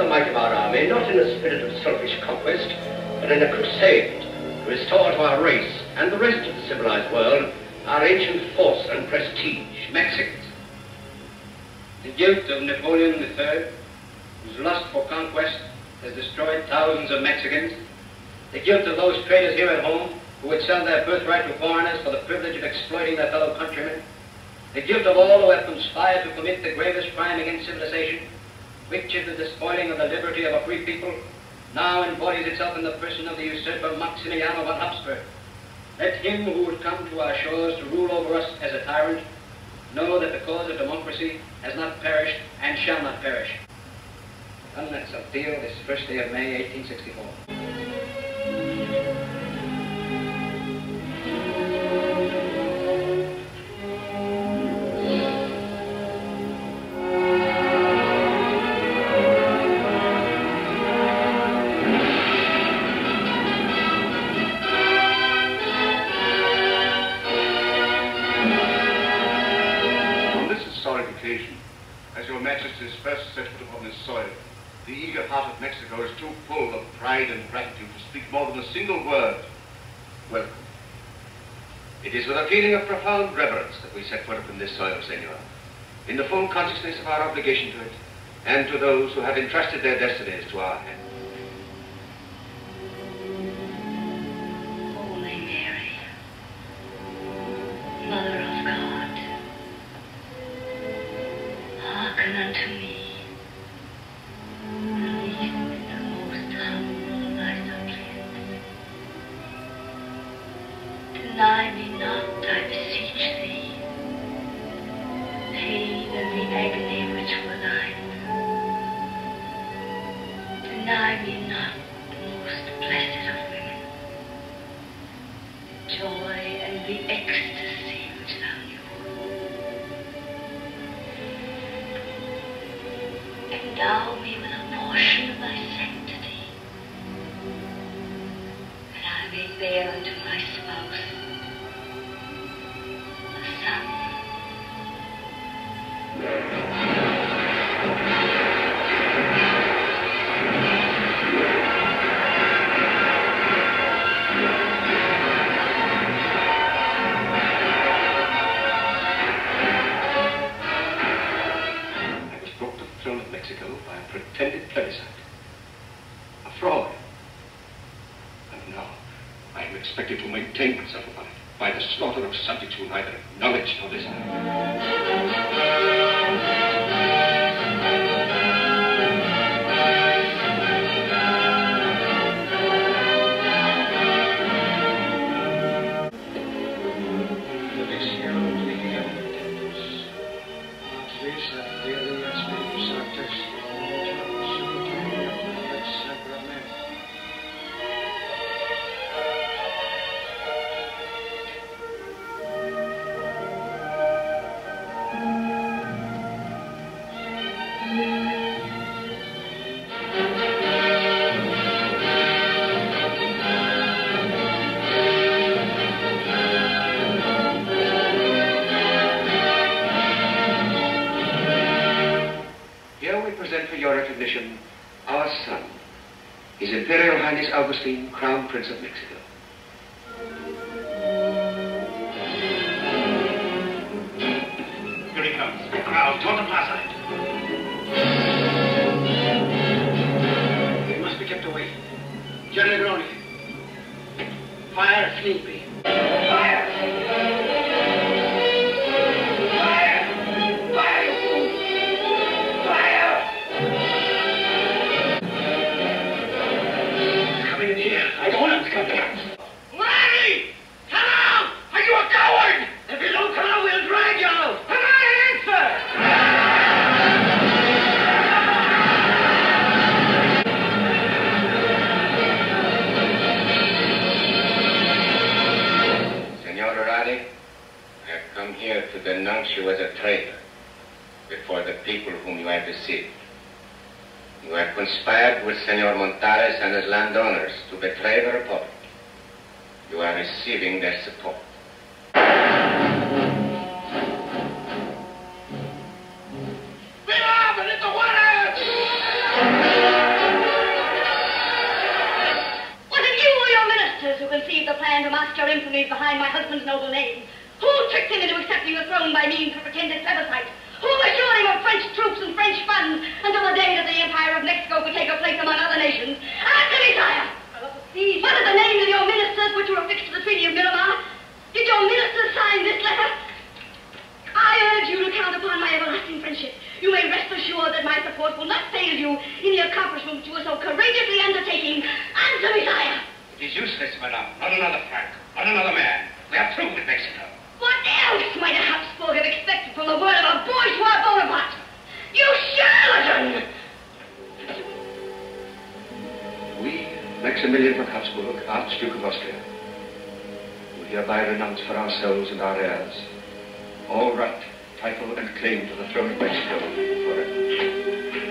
the might of our army not in a spirit of selfish conquest, but in a crusade to restore to our race and the rest of the civilized world our ancient force and prestige. Mexicans. The guilt of Napoleon III, whose lust for conquest has destroyed thousands of Mexicans. The guilt of those traitors here at home who would sell their birthright to foreigners for the privilege of exploiting their fellow countrymen. The guilt of all who have conspired to commit the gravest crime against civilization, which is the despoiling of the liberty of a free people, now embodies itself in the person of the usurper Maximiliano von Habsburg. Let him who would come to our shores to rule over us as a tyrant know that the cause of democracy has not perished and shall not perish. Done at Saltillo this first day of May, 1864. Pride and gratitude to speak more than a single word. Welcome. It is with a feeling of profound reverence that we set foot upon this soil, Senor, in the full consciousness of our obligation to it, and to those who have entrusted their destinies to our hands. Deny me not, I beseech thee, pain and the agony which were thine. Deny me not most blessed of women, joy and the ecstasy unto my spouse a son. I was brought to the throne of Mexico by a pretended plebiscite. A fraud. And now Am expected to maintain myself upon it by the slaughter of subjects who neither acknowledge nor desire. Augustine, Crown Prince of Mexico. Here he comes. Crowd, toward the plaza. We must be kept away. General Groni. Fire come here to denounce you as a traitor before the people whom you have deceived. You have conspired with Senor Montares and his landowners to betray the Republic. You are receiving their support. conceived the plan to mask your infamy behind my husband's noble name. Who tricked him into accepting the throne by means of a pretended plebiscite? Who assured him of French troops and French funds until the day that the Empire of Mexico could take a place among other nations? Ah, Answer me, sire! What are the names of your ministers which were affixed to the Treaty of Miramar? Did your ministers sign this letter? I urge you to count upon my everlasting friendship. You may rest assured that my support will not fail you in the accomplishment you are so courageously undertaking. Ah, Answer me, sire! It is useless, madame. Not another franc. Not another man. Maximilian von Habsburg, Archduke of Austria, do hereby renounce for ourselves and our heirs all right, title, and claim to the throne of Mexico forever.